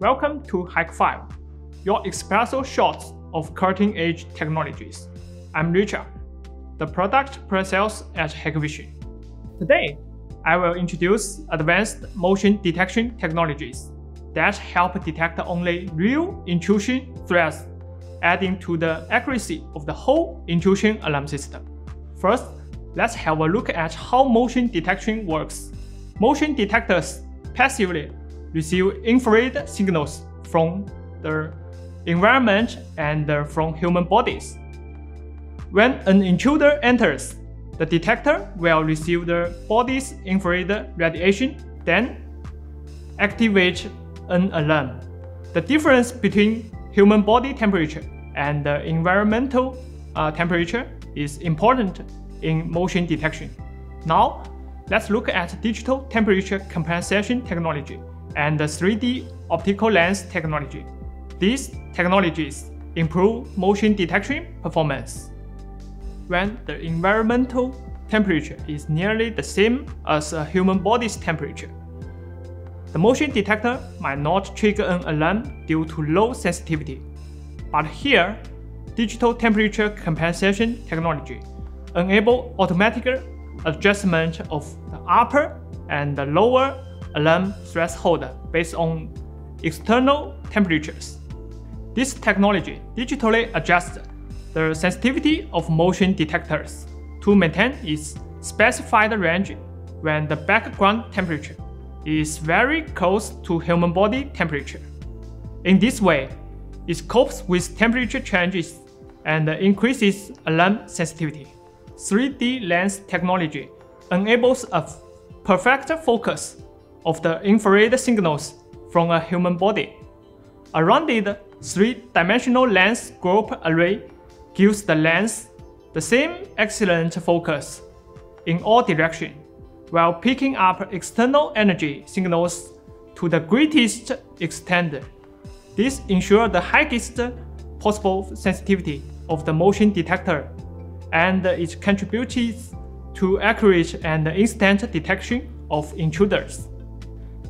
Welcome to HikFive, your espresso shots of cutting-edge technologies. I'm Richard, the product pre-sales at Hikvision. Today, I will introduce advanced motion detection technologies that help detect only real intrusion threats, adding to the accuracy of the whole intrusion alarm system. First, let's have a look at how motion detection works. Motion detectors passively receive infrared signals from the environment and from human bodies. When an intruder enters, the detector will receive the body's infrared radiation, then activate an alarm. The difference between human body temperature and the environmental uh, temperature is important in motion detection. Now, let's look at digital temperature compensation technology and the 3D optical lens technology. These technologies improve motion detection performance. When the environmental temperature is nearly the same as a human body's temperature, the motion detector might not trigger an alarm due to low sensitivity. But here, digital temperature compensation technology enable automatic adjustment of the upper and the lower alarm threshold based on external temperatures. This technology digitally adjusts the sensitivity of motion detectors to maintain its specified range when the background temperature is very close to human body temperature. In this way, it copes with temperature changes and increases alarm sensitivity. 3D lens technology enables a perfect focus of the infrared signals from a human body. A rounded three-dimensional lens group array gives the lens the same excellent focus in all directions, while picking up external energy signals to the greatest extent. This ensures the highest possible sensitivity of the motion detector, and it contributes to accurate and instant detection of intruders.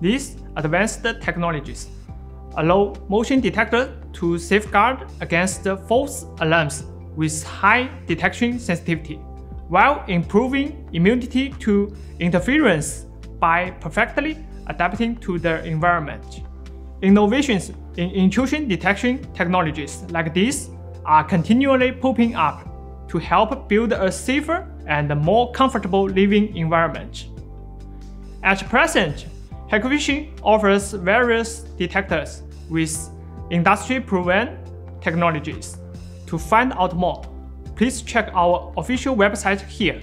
These advanced technologies allow motion detectors to safeguard against false alarms with high detection sensitivity, while improving immunity to interference by perfectly adapting to the environment. Innovations in intrusion detection technologies like these are continually popping up to help build a safer and more comfortable living environment. At present, Hikvision offers various detectors with industry-proven technologies. To find out more, please check our official website here.